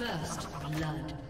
First blood.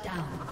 Down.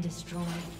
Destroyed.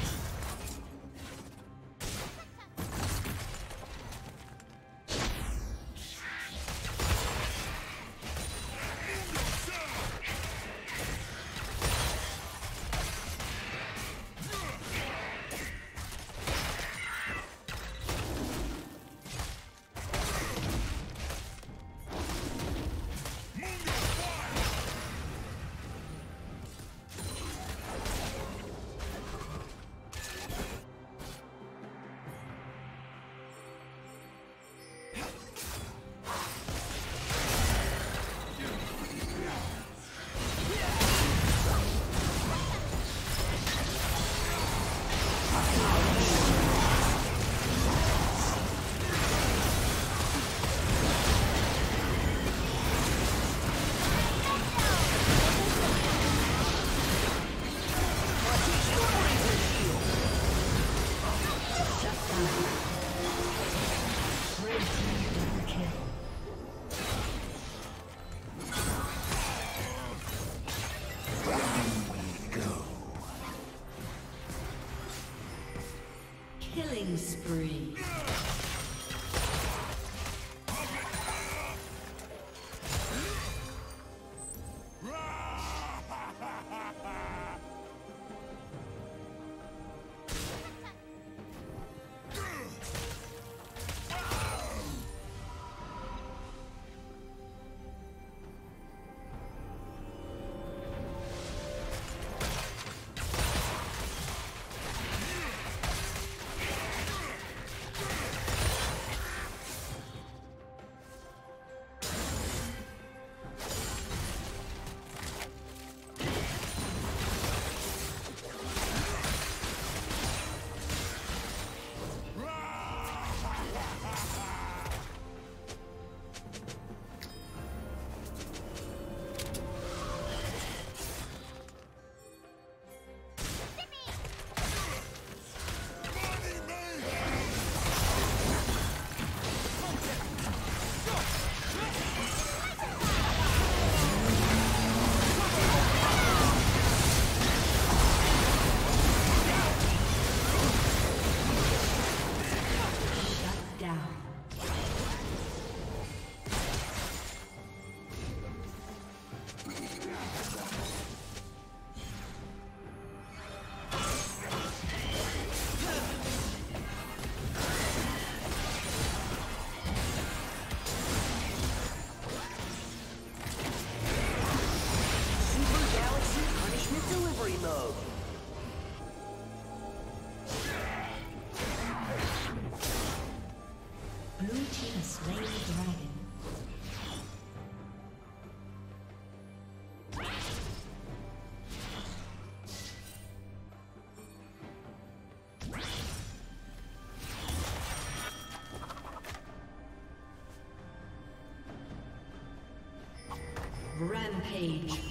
Rampage.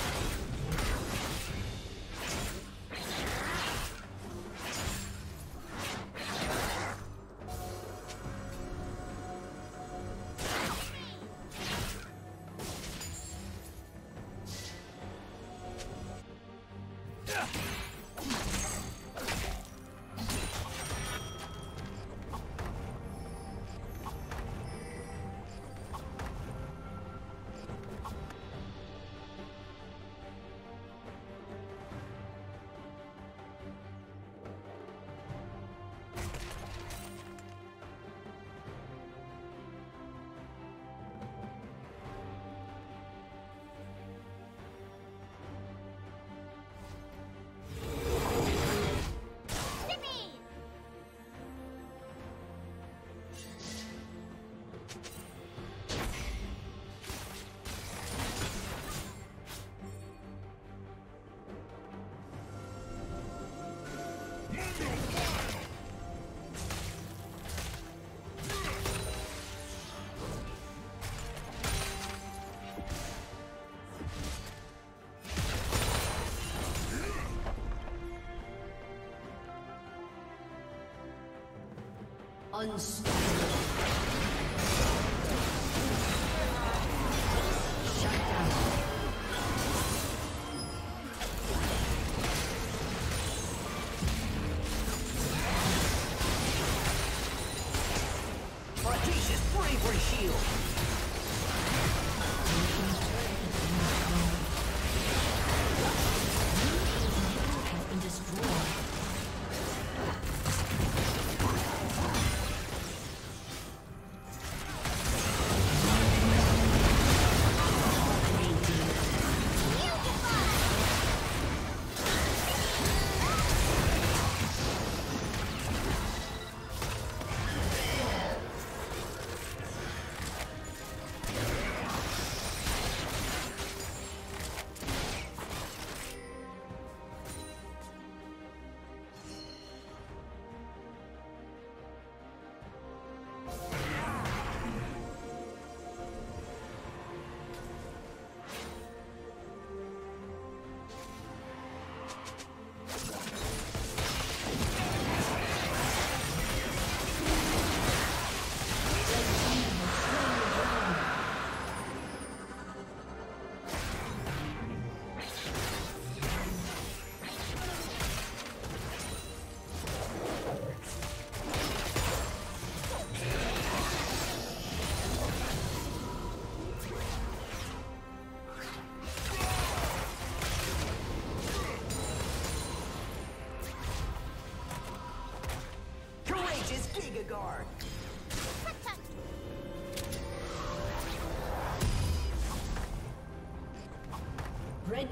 Unstoppable.